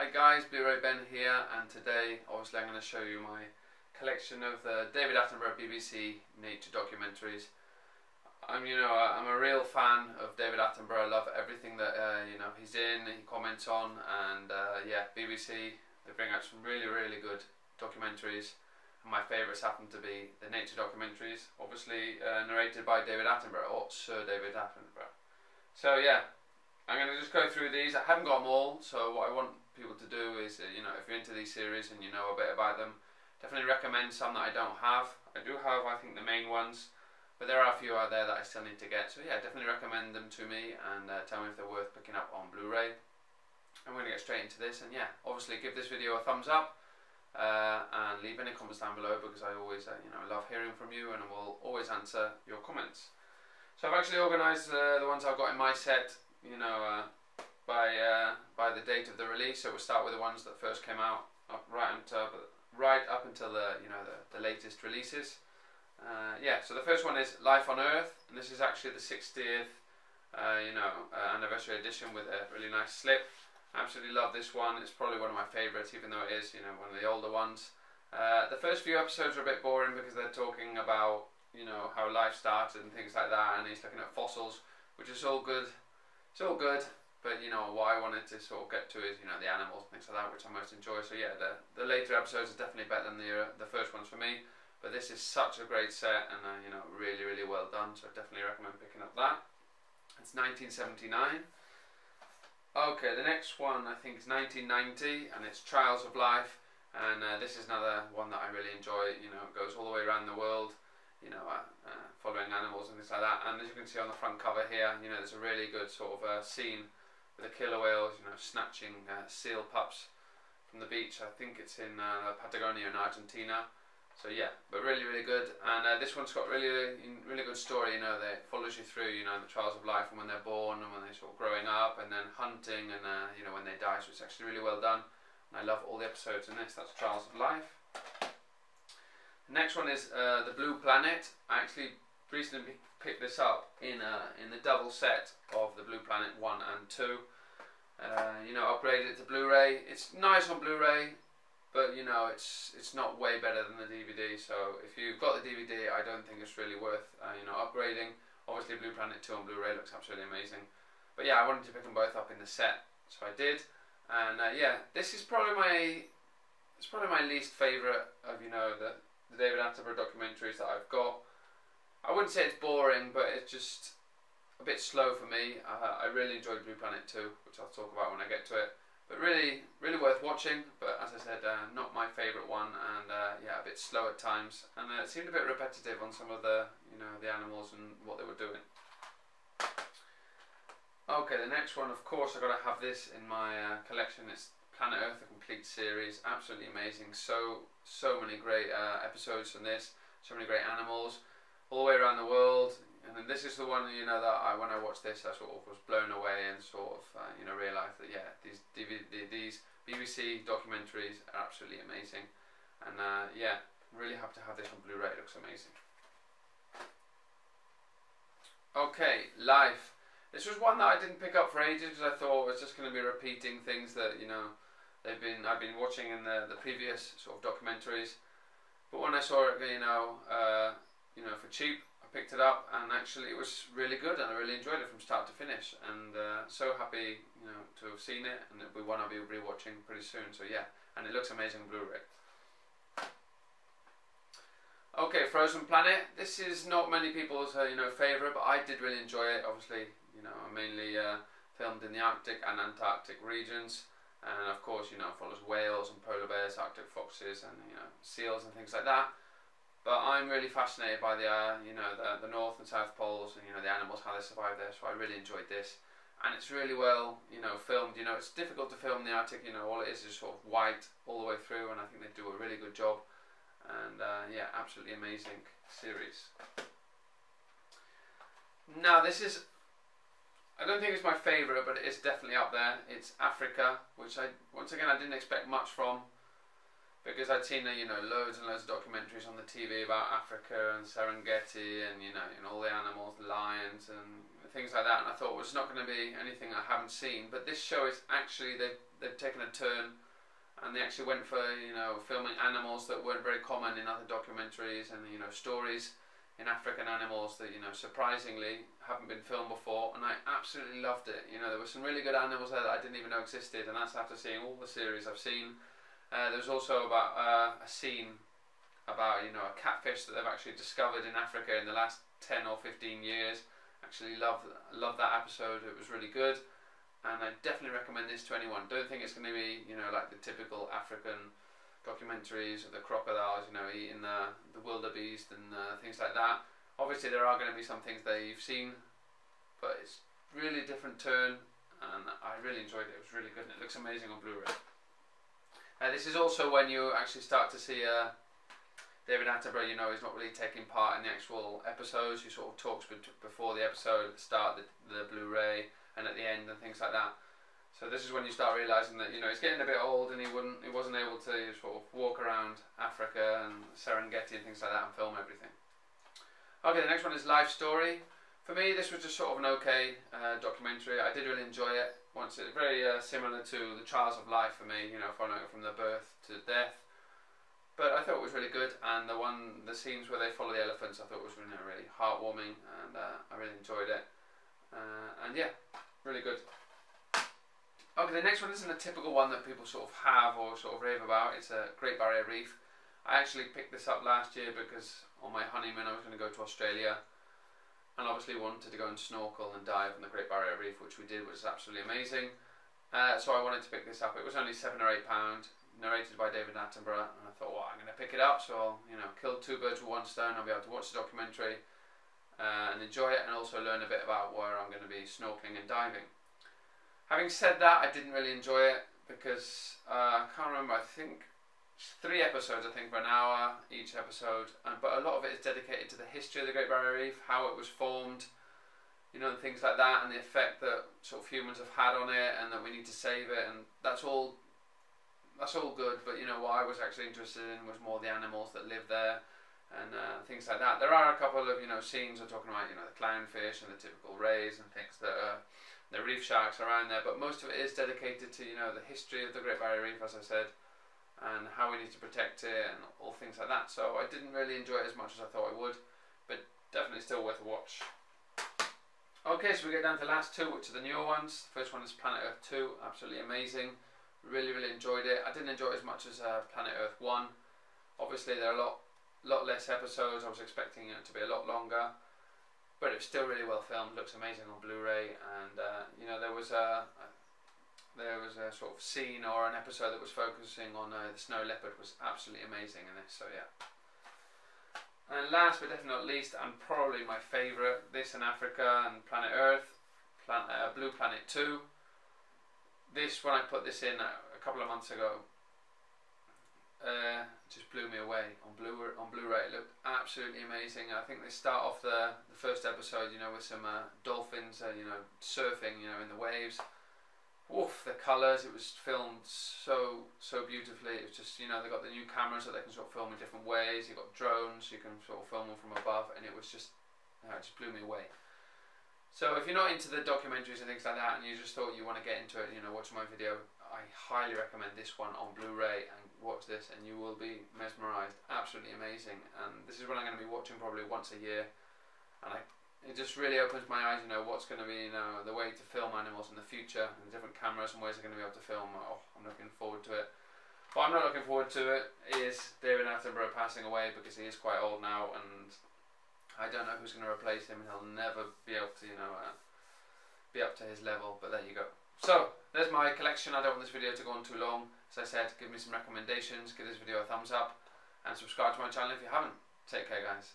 Hi guys, Blu-ray Benn here, and today obviously I'm going to show you my collection of the David Attenborough BBC nature documentaries. I'm, you know, I'm a real fan of David Attenborough. I love everything that uh, you know he's in, he comments on, and uh, yeah, BBC they bring out some really, really good documentaries. And my favourites happen to be the nature documentaries, obviously uh, narrated by David Attenborough or Sir David Attenborough. So yeah, I'm going to just go through these. I haven't got them all, so what I want people to do is, uh, you know, if you're into these series and you know a bit about them, definitely recommend some that I don't have. I do have, I think, the main ones, but there are a few out there that I still need to get. So yeah, definitely recommend them to me and uh, tell me if they're worth picking up on Blu-ray. I'm going to get straight into this, and yeah, obviously give this video a thumbs up. Uh, and leave any comments down below because I always, uh, you know, love hearing from you and I will always answer your comments. So I've actually organised uh, the ones I've got in my set you know, uh, by uh, by the date of the release. So we'll start with the ones that first came out up right until right up until the you know the, the latest releases. Uh, yeah, so the first one is Life on Earth, and this is actually the 60th uh, you know uh, anniversary edition with a really nice slip. Absolutely love this one. It's probably one of my favourites, even though it is you know one of the older ones. Uh, the first few episodes are a bit boring because they're talking about you know how life started and things like that, and he's looking at fossils, which is all good it's all good, but you know what I wanted to sort of get to is you know the animals and things like that, which I most enjoy. So yeah, the the later episodes are definitely better than the uh, the first ones for me. But this is such a great set and uh, you know really really well done. So I definitely recommend picking up that. It's 1979. Okay, the next one I think is 1990 and it's Trials of Life. And uh, this is another one that I really enjoy. You know, it goes all the way around the world you know, uh, uh, following animals and things like that. And as you can see on the front cover here, you know, there's a really good sort of uh, scene the killer whales, you know, snatching uh, seal pups from the beach. I think it's in uh, Patagonia in Argentina. So yeah, but really, really good. And uh, this one's got really, really good story. You know, that follows you through, you know, the trials of life and when they're born and when they're sort of growing up, and then hunting and you know when they die. So it's actually really well done. And I love all the episodes in this. That's Trials of Life. Next one is uh, the Blue Planet. I actually recently picked this up in uh, in the double set of the Blue Planet 1 and 2. Uh, you know, upgraded it to Blu-ray. It's nice on Blu-ray, but you know, it's it's not way better than the DVD. So if you've got the DVD, I don't think it's really worth uh, you know upgrading. Obviously, Blue Planet 2 on Blu-ray looks absolutely amazing. But yeah, I wanted to pick them both up in the set, so I did. And uh, yeah, this is probably my it's probably my least favourite of you know the the David Attenborough documentaries that I've got. I wouldn't say it's boring, but it's just a bit slow for me. Uh, I really enjoyed Blue Planet 2, which I'll talk about when I get to it. But really, really worth watching. But as I said, uh, not my favourite one, and uh, yeah, a bit slow at times. And uh, it seemed a bit repetitive on some of the, you know, the animals and what they were doing. Okay, the next one, of course, I've got to have this in my uh, collection. It's Planet Earth, a complete series, absolutely amazing. So so many great uh, episodes from this, so many great animals, all the way around the world. And then this is the one you know that I when I watched this, I sort of was blown away and sort of uh, you know realised that yeah, these DVD, these BBC documentaries are absolutely amazing. And uh, yeah, really happy to have this on Blu-ray. It looks amazing. Okay, Life. This was one that I didn't pick up for ages because I thought it was just going to be repeating things that you know they've been I've been watching in the the previous sort of documentaries. But when I saw it, you know, uh, you know, for cheap, I picked it up, and actually it was really good, and I really enjoyed it from start to finish. And uh, so happy, you know, to have seen it, and it'll be one I'll be rewatching pretty soon. So yeah, and it looks amazing Blu-ray. Okay, Frozen Planet. This is not many people's uh, you know favorite, but I did really enjoy it. Obviously, you know, I mainly uh, filmed in the Arctic and Antarctic regions and of course you know follows whales and polar bears, arctic foxes, and you know seals and things like that. But I'm really fascinated by the uh, you know the, the north and south poles and you know the animals how they survive there. So I really enjoyed this, and it's really well you know filmed. You know it's difficult to film the Arctic. You know all it is is sort of white all the way through, and I think they do a really good job. And uh, yeah, absolutely amazing series. Now this is I don't think it's my favourite, but it is definitely up there. It's Africa, which I once again I didn't expect much from, because I'd seen you know loads and loads of documentaries on the TV about Africa and Serengeti and you know and all the animals, lions and things like that, and I thought well, it's not going to be anything I haven't seen. But this show is actually they've they've taken a turn, and they actually went for you know filming animals that weren't very common in other documentaries and you know stories in African animals that you know surprisingly haven't been filmed before, and I absolutely loved it. You know there were some really good animals there that I didn't even know existed, and that's after seeing all the series I've seen. Uh, there's also about uh, a scene about you know a catfish that they've actually discovered in Africa in the last ten or fifteen years. Actually, love love that episode. It was really good, and I definitely recommend this to anyone. Don't think it's going to be you know like the typical African documentaries of the crocodiles, you know, eating the the wildebeest and uh, things like that. Obviously, there are going to be some things that you've seen, but it's really different turn, and I really enjoyed it. It was really good, and it looks amazing on Blu-ray. Uh, this is also when you actually start to see uh, David Attenborough, you know, he's not really taking part in the actual episodes. He sort of talks before the episode, the start, the, the Blu-ray, and at the end, and things like that. So this is when you start realizing that you know he's getting a bit old, and he wouldn't, he wasn't able to sort of walk around Africa and Serengeti and things like that and film everything. Okay, the next one is Life Story. For me, this was just sort of an okay uh, documentary. I did really enjoy it. Once it very uh, similar to the Trials of Life for me, you know, following it from the birth to death but I thought it was really good, and the one, the scenes where they follow the elephants, I thought was really, really heartwarming, and uh, I really enjoyed it. Uh, and yeah, really good. Okay, the next one isn't a typical one that people sort of have or sort of rave about. It's a Great Barrier Reef. I actually picked this up last year because on my honeymoon I was going to go to Australia, and obviously wanted to go and snorkel and dive in the Great Barrier Reef, which we did, which was absolutely amazing. Uh, so I wanted to pick this up. It was only seven or eight pound narrated by David Attenborough, and I thought, well, I'm going to pick it up, so I'll, you know, kill two birds with one stone. I'll be able to watch the documentary uh, and enjoy it, and also learn a bit about where I'm going to be snorkeling and diving. Having said that, I didn't really enjoy it because uh, I can't remember. I think three episodes, I think, for an hour each episode, and, but a lot of it is dedicated to the history of the Great Barrier Reef, how it was formed, you know, and things like that, and the effect that sort of humans have had on it, and that we need to save it, and that's all that's all good, but you know what I was actually interested in was more the animals that live there and uh, things like that. There are a couple of you know scenes we're talking about, you know, the clownfish and the typical rays and things that are the reef sharks around there, but most of it is dedicated to you know the history of the Great Barrier Reef, as I said, and how we need to protect it and all things like that. So I didn't really enjoy it as much as I thought I would, but definitely still worth a watch. Okay, so we get down to the last two, which are the newer ones. The first one is Planet Earth 2, absolutely amazing. Really, really enjoyed it. I didn't enjoy it as much as uh, Planet Earth 1. Obviously, there are a lot, lot less episodes. I was expecting it to be a lot longer. But it's still really well filmed. Looks amazing on Blu-ray. And, uh, you know, there was a... There was a sort of scene or an episode that was focusing on uh, the snow leopard was absolutely amazing in this, so yeah. And last but definitely not least, and probably my favourite, This in Africa and Planet Earth, Plan uh, Blue Planet 2 this when I put this in a couple of months ago uh, just blew me away on Blu on Blu-ray. It looked absolutely amazing. I think they start off the, the first episode, you know, with some uh, dolphins, uh, you know, surfing, you know, in the waves. Woof, the colours. It was filmed so so beautifully. It was just, you know, they got the new cameras that they can sort of film in different ways. You've got drones, you can sort of film them from above, and it was just, uh, it just blew me away. So if you're not into the documentaries and things like that, and you just thought you want to get into it, you know, watch my video, I highly recommend this one on Blu-ray and watch this, and you will be mesmerised. Absolutely amazing. And this is what I'm going to be watching probably once a year, and I, it just really opens my eyes. You know, what's going to be, you know, the way to film animals in the future, and different cameras and ways they're going to be able to film. Oh, I'm looking forward to it. What I'm not looking forward to it is David Attenborough passing away because he is quite old now, and I don't know who's going to replace him, and he'll never be able to, you know, uh, be up to his level. But there you go. So there's my collection. I don't want this video to go on too long. As I said, give me some recommendations, give this video a thumbs up, and subscribe to my channel if you haven't. Take care, guys.